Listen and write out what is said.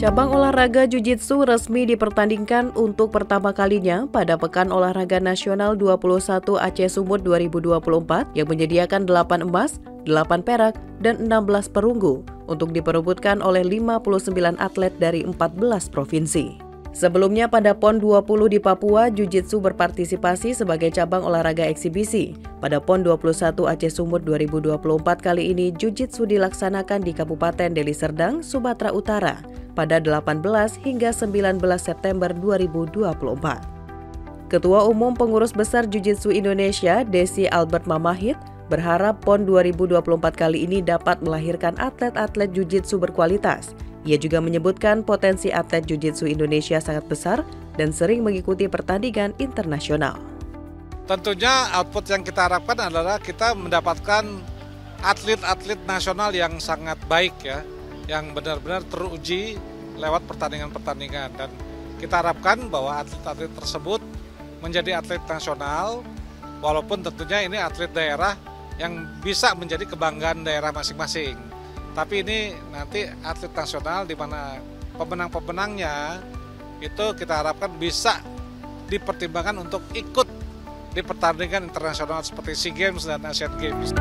Cabang olahraga Jiu-Jitsu resmi dipertandingkan untuk pertama kalinya pada Pekan Olahraga Nasional 21 Aceh Sumut 2024 yang menyediakan 8 emas, 8 perak, dan 16 perunggu untuk diperebutkan oleh 59 atlet dari 14 provinsi. Sebelumnya pada PON 20 di Papua, Jiu-Jitsu berpartisipasi sebagai cabang olahraga eksibisi. Pada PON 21 Aceh Sumut 2024 kali ini, Jiu-Jitsu dilaksanakan di Kabupaten Deli Serdang, Sumatera Utara pada 18 hingga 19 September 2024. Ketua Umum Pengurus Besar Jiu-Jitsu Indonesia, Desi Albert Mamahit, berharap PON 2024 kali ini dapat melahirkan atlet-atlet jiu-jitsu berkualitas. Ia juga menyebutkan potensi atlet jiu-jitsu Indonesia sangat besar dan sering mengikuti pertandingan internasional. Tentunya output yang kita harapkan adalah kita mendapatkan atlet-atlet nasional yang sangat baik ya, yang benar-benar teruji lewat pertandingan-pertandingan dan kita harapkan bahwa atlet-atlet tersebut menjadi atlet nasional walaupun tentunya ini atlet daerah yang bisa menjadi kebanggaan daerah masing-masing. Tapi ini nanti atlet nasional di mana pemenang-pemenangnya itu kita harapkan bisa dipertimbangkan untuk ikut di pertandingan internasional seperti SEA Games dan Asian Games.